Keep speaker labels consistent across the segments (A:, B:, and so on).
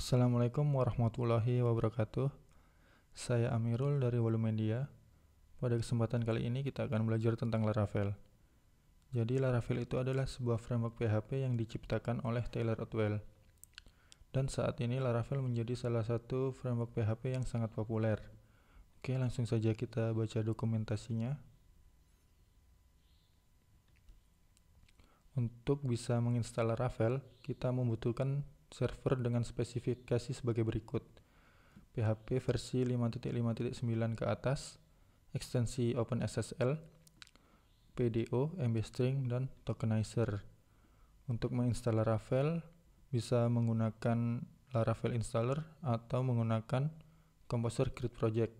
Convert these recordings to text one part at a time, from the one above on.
A: Assalamualaikum warahmatullahi wabarakatuh. Saya Amirul dari Walu Media. Pada kesempatan kali ini kita akan belajar tentang Laravel. Jadi Laravel itu adalah sebuah framework PHP yang diciptakan oleh Taylor Otwell. Dan saat ini Laravel menjadi salah satu framework PHP yang sangat populer. Oke, langsung saja kita baca dokumentasinya. Untuk bisa menginstal Laravel, kita membutuhkan server dengan spesifikasi sebagai berikut. PHP versi 5.5.9 ke atas, ekstensi OpenSSL, PDO, MBString, dan tokenizer. Untuk menginstal Laravel, bisa menggunakan Laravel installer atau menggunakan Composer Create Project.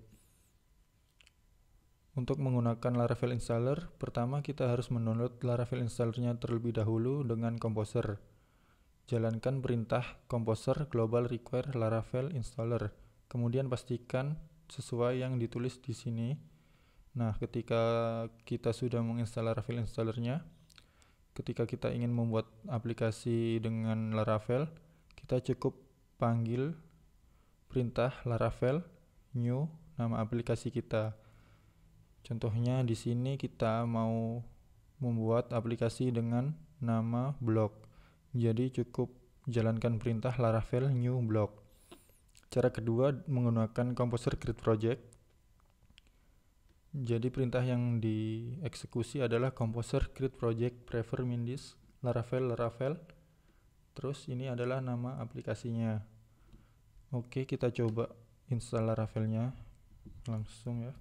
A: Untuk menggunakan Laravel installer, pertama kita harus mendownload Laravel installernya terlebih dahulu dengan Composer. Jalankan perintah Composer Global Require Laravel Installer. Kemudian pastikan sesuai yang ditulis di sini. Nah, ketika kita sudah menginstal Laravel installernya, ketika kita ingin membuat aplikasi dengan Laravel, kita cukup panggil perintah Laravel new nama aplikasi kita. Contohnya di sini kita mau membuat aplikasi dengan nama blog. Jadi cukup jalankan perintah laravel new block. Cara kedua menggunakan Composer Create Project. Jadi perintah yang dieksekusi adalah Composer Create Project Prefer Mindis Laravel Laravel. Terus ini adalah nama aplikasinya. Oke, kita coba install Laravelnya langsung ya.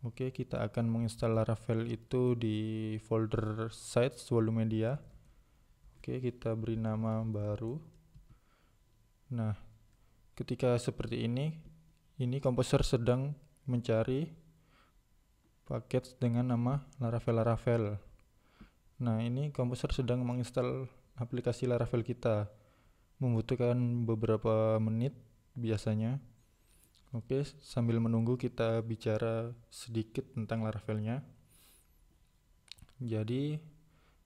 A: Oke, kita akan menginstal Laravel itu di folder sites volume media. Oke, kita beri nama baru. Nah, ketika seperti ini, ini komposer sedang mencari paket dengan nama Laravel Laravel. Nah, ini komposer sedang menginstal aplikasi Laravel kita. Membutuhkan beberapa menit biasanya. Oke, sambil menunggu kita bicara sedikit tentang Laravelnya. Jadi,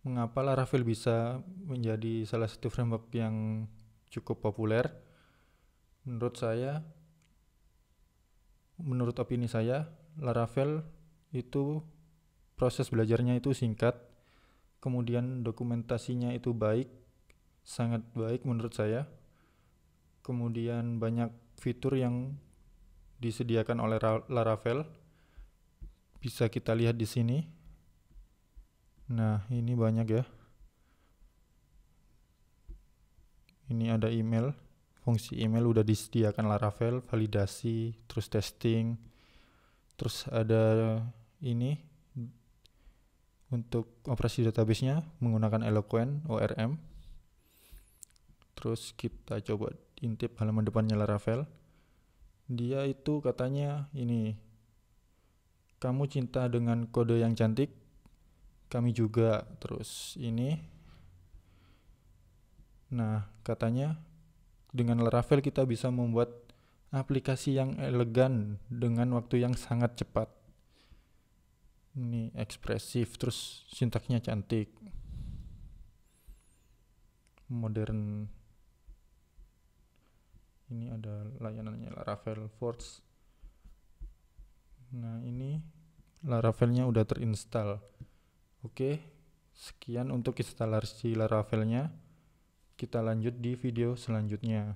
A: mengapa Laravel bisa menjadi salah satu framework yang cukup populer? Menurut saya menurut opini saya Laravel itu proses belajarnya itu singkat kemudian dokumentasinya itu baik sangat baik menurut saya. Kemudian banyak fitur yang disediakan oleh Laravel. Bisa kita lihat di sini Nah, ini banyak ya. Ini ada email. Fungsi email udah disediakan Laravel, validasi, terus testing. Terus ada ini untuk operasi database-nya menggunakan Eloquent ORM. Terus kita coba intip halaman depannya Laravel. Dia itu katanya ini kamu cinta dengan kode yang cantik kami juga terus ini. Nah katanya dengan Laravel kita bisa membuat aplikasi yang elegan dengan waktu yang sangat cepat. Ini ekspresif terus sintaksnya cantik. Modern. Ini ada layanannya Laravel Force nah ini Laravelnya udah terinstall Oke, sekian untuk instalasi Laravelnya. Kita lanjut di video selanjutnya.